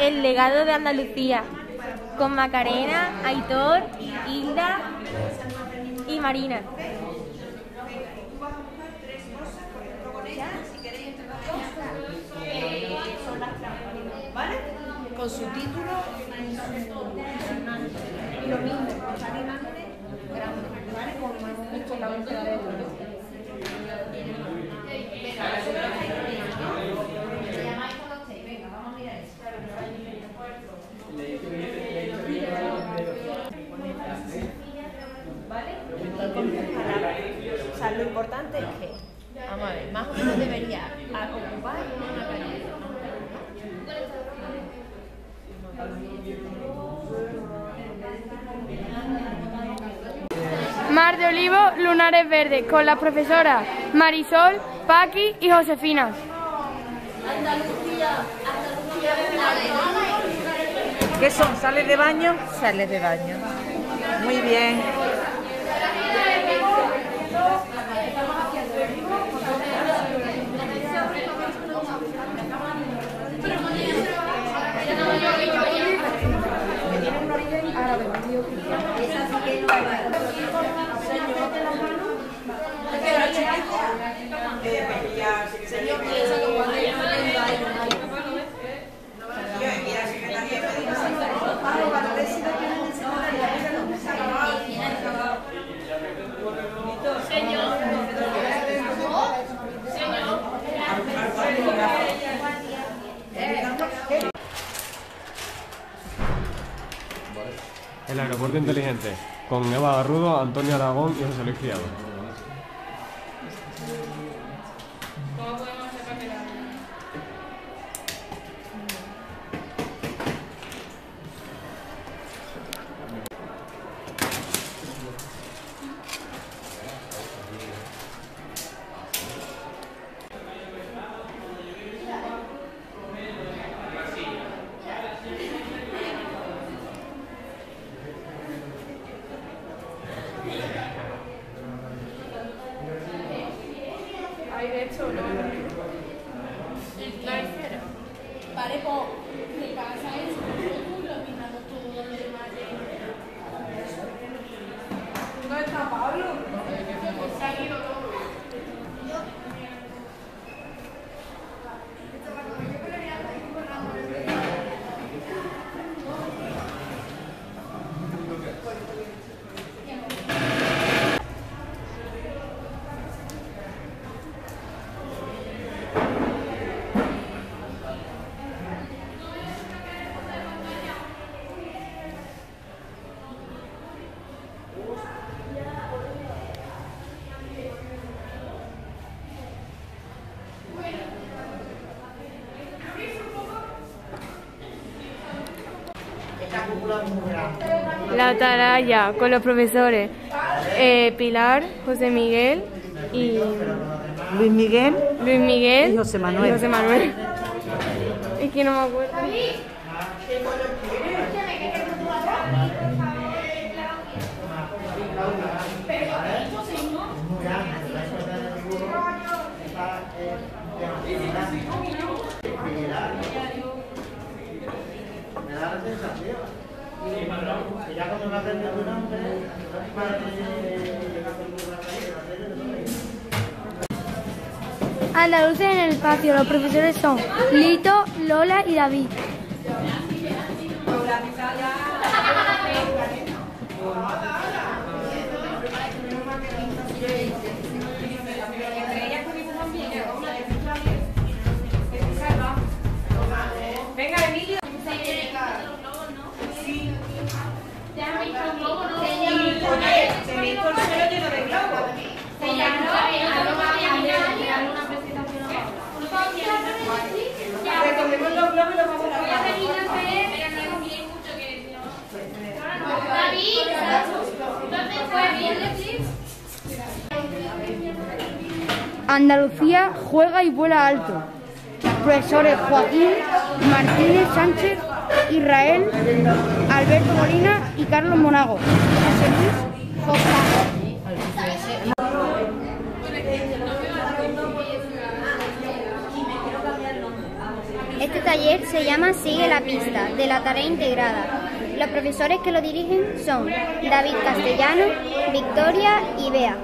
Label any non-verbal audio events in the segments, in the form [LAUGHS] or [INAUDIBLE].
El legado de Andalucía, con Macarena, Aitor, Hilda y Marina. Con su título y lo mismo, grandes, ¿vale? Como hemos visto en la búsqueda de ¿Vale? Y con tus palabras. O sea, lo importante es que, vamos a ver, más o menos debería ocupar una calle. Mar Olivo, Lunares Verdes, con las profesoras Marisol, Paqui y Josefina. ¿Qué son? ¿Sales de baño? Sales de baño. Muy bien. El aeropuerto inteligente, con Eva Garrudo, Antonio Aragón y José Luis Criado. dale por mi casa es La Atalaya, con los profesores eh, Pilar, José Miguel y Luis Miguel. Luis Miguel Y José Manuel. y José Manuel. [LAUGHS] Es que no me acuerdo. Andaluces en el espacio. Los profesores son Lito, Lola y David. Tenéis por suelo lleno de globos. Recogemos los globos y los vamos a lavar. Andalucía juega y vuela alto. Profesores Joaquín, Martínez Sánchez, Israel, Alberto Molina y Carlos Monago. José Luis Jofra. Este taller se llama Sigue la pista, de la tarea integrada. Los profesores que lo dirigen son David Castellano, Victoria y Bea.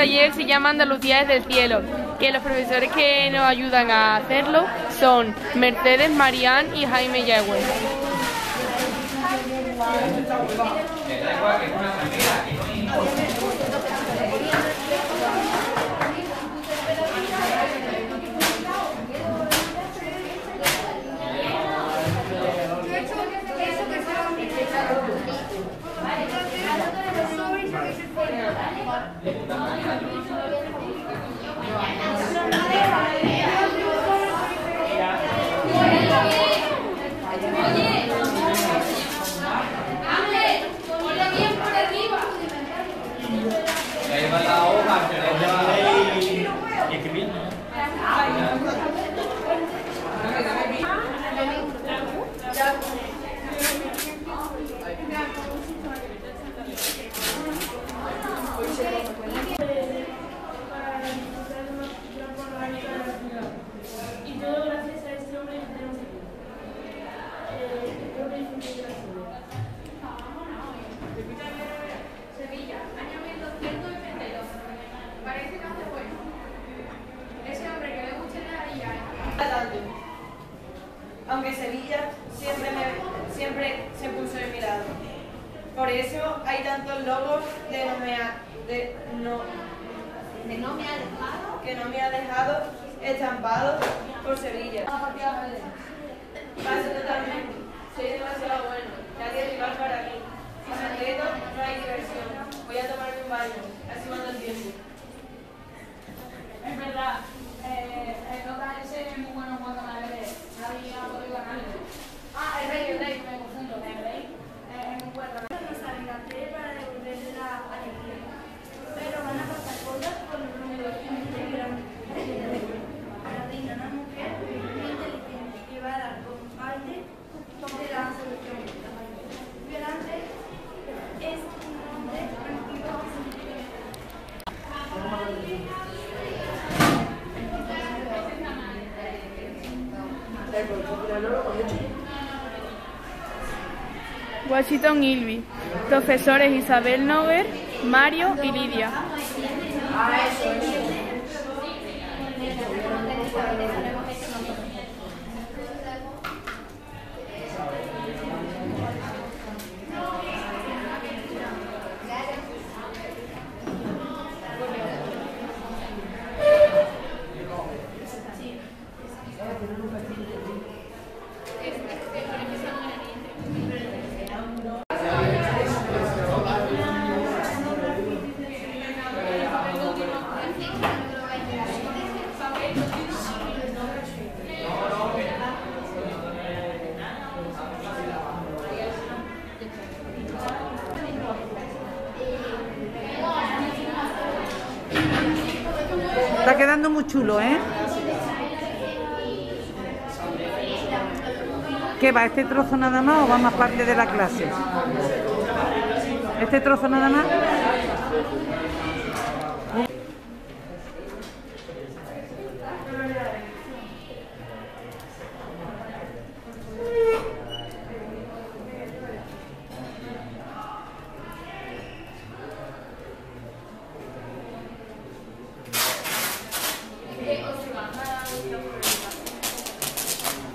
Taller se llama Andalucía desde el cielo, que los profesores que nos ayudan a hacerlo son Mercedes, Marián y Jaime Yagüe. Aunque Sevilla siempre, me- siempre se puso en mi lado. Por eso hay tantos logos de no me ha, de no, Que no me ha dejado. que no me ha dejado estampado por Sevilla. Paso totalmente. No hay diversión. Voy a tomarme un baño. Así mando el. Es verdad, eh, ese es muy bueno jugando a la vez. Nadie ha podido ganarle. Ah, el rey, el rey, me confundo. El rey eh, es muy bueno. para devolverle la alegría. Pero van a pasar cosas con los números integrales. La reina, una mujer muy inteligente que va a dar con parte de la solución. Violante es un hombre tranquilo Washington Ilby. Profesores Isabel Nover, Mario y Lidia. Muy chulo, ¿eh? ¿Qué va? ¿Este trozo nada más o va más parte de la clase? ¿Este trozo nada más?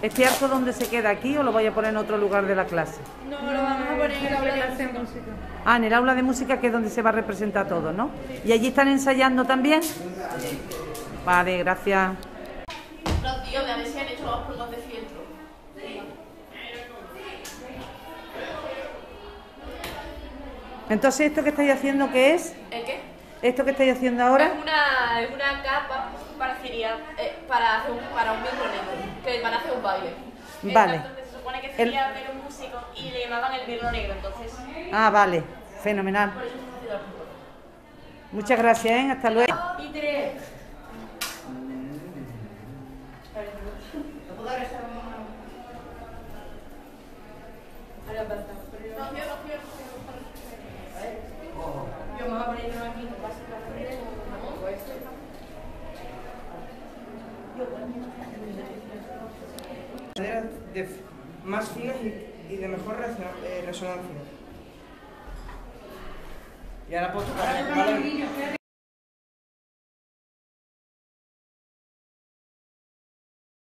¿Este arco dónde se queda aquí o lo voy a poner en otro lugar de la clase? No, lo vamos a poner en el aula de música. Ah, en el aula de música que es donde se va a representar todo, ¿no? ¿Y allí están ensayando también? Vale, gracias. Los tíos, de a ver si han hecho los pulgos de fieltro. Entonces, ¿esto que estáis haciendo qué es? ¿El qué? ¿Esto que estáis haciendo ahora? Es una, es una capa para, sería, eh, para, hacer un, para un mirlo negro, que van a hacer un baile. Vale. Entonces se supone que El- sería ver un músico y le llamaban el mirlo negro, entonces Ah, vale, fenomenal. por eso se ha sido el punto. Muchas gracias, ¿eh? Hasta luego. Y tres. maderas de- más finas y, de mejor eh, resonancia. Y ahora puedo tocar.